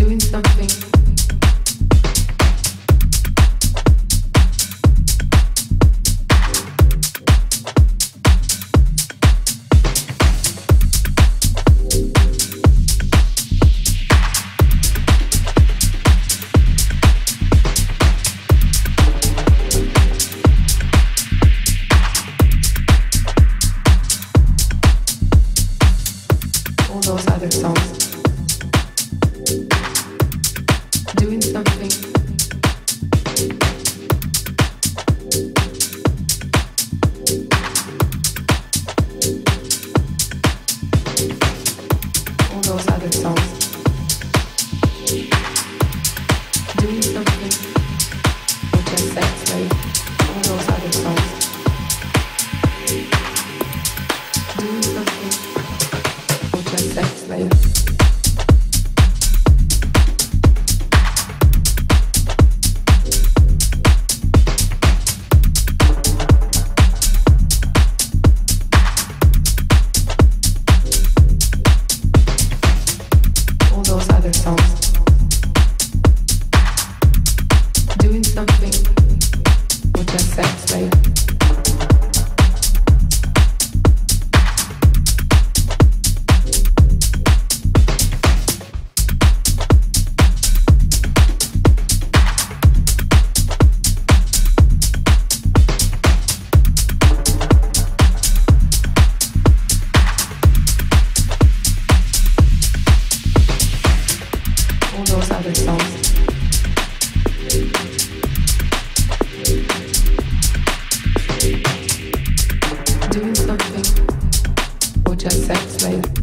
doing something. Or just sex, baby.